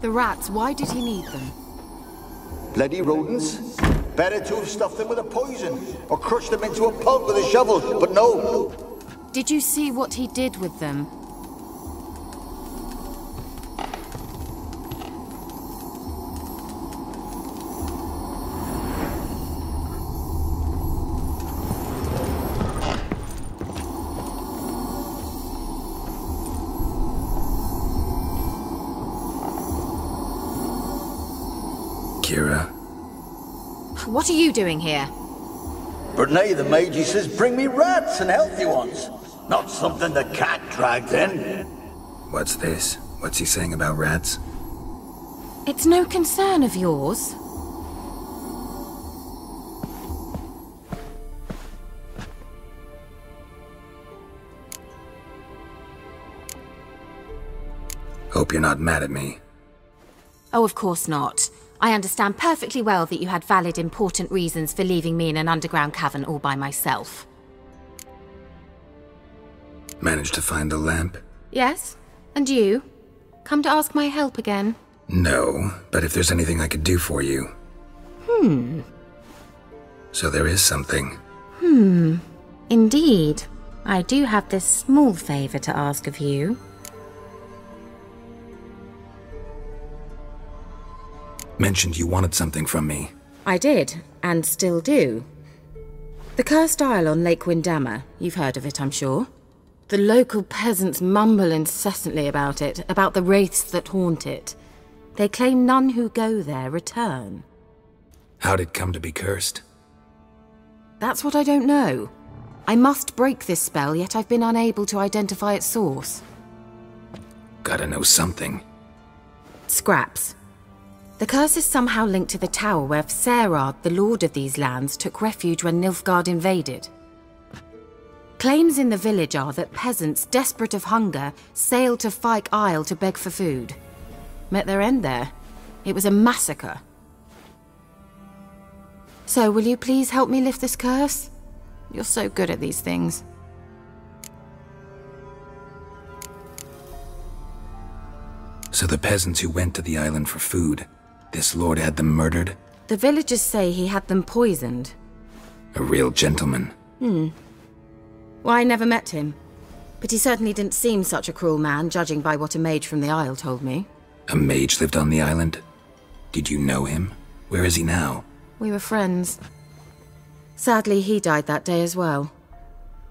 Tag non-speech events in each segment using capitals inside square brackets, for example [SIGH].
The rats, why did he need them? Bloody rodents. Better to have stuffed them with a poison, or crushed them into a pulp with a shovel, but no. Did you see what he did with them? Keira, What are you doing here? But nay, the mage says bring me rats and healthy ones. Not something the cat dragged in. what's this? What's he saying about rats? It's no concern of yours. Hope you're not mad at me. Oh, of course not. I understand perfectly well that you had valid, important reasons for leaving me in an underground cavern all by myself. Managed to find the lamp? Yes? And you? Come to ask my help again? No, but if there's anything I could do for you. Hmm. So there is something. Hmm. Indeed. I do have this small favour to ask of you. Mentioned you wanted something from me. I did, and still do. The Cursed Isle on Lake Windammer. You've heard of it, I'm sure. The local peasants mumble incessantly about it, about the wraiths that haunt it. They claim none who go there return. How'd it come to be cursed? That's what I don't know. I must break this spell, yet I've been unable to identify its source. Gotta know something. Scraps. The curse is somehow linked to the tower where Serard, the lord of these lands, took refuge when Nilfgaard invaded. Claims in the village are that peasants, desperate of hunger, sailed to Fyke Isle to beg for food. Met their end there. It was a massacre. So, will you please help me lift this curse? You're so good at these things. So the peasants who went to the island for food, this lord had them murdered? The villagers say he had them poisoned. A real gentleman. Hmm. Well, I never met him. But he certainly didn't seem such a cruel man, judging by what a mage from the Isle told me. A mage lived on the island? Did you know him? Where is he now? We were friends. Sadly, he died that day as well.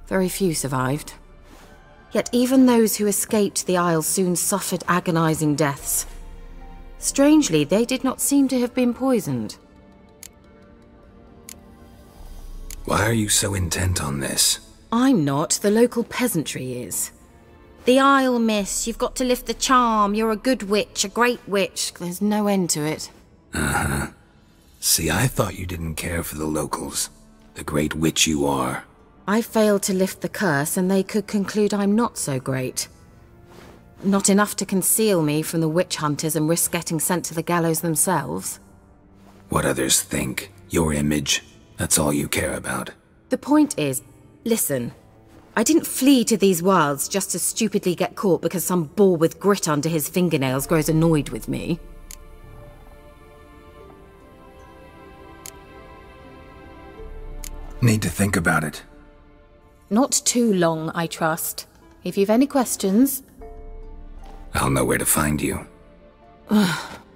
Very few survived. Yet even those who escaped the Isle soon suffered agonizing deaths. Strangely, they did not seem to have been poisoned. Why are you so intent on this? I'm not, the local peasantry is. The Isle, miss, you've got to lift the charm. You're a good witch, a great witch. There's no end to it. Uh-huh. See, I thought you didn't care for the locals. The great witch you are. I failed to lift the curse, and they could conclude I'm not so great. Not enough to conceal me from the witch hunters and risk getting sent to the gallows themselves. What others think. Your image. That's all you care about. The point is, listen. I didn't flee to these wilds just to stupidly get caught because some boar with grit under his fingernails grows annoyed with me. Need to think about it. Not too long, I trust. If you've any questions. I'll know where to find you. [SIGHS] [SIGHS]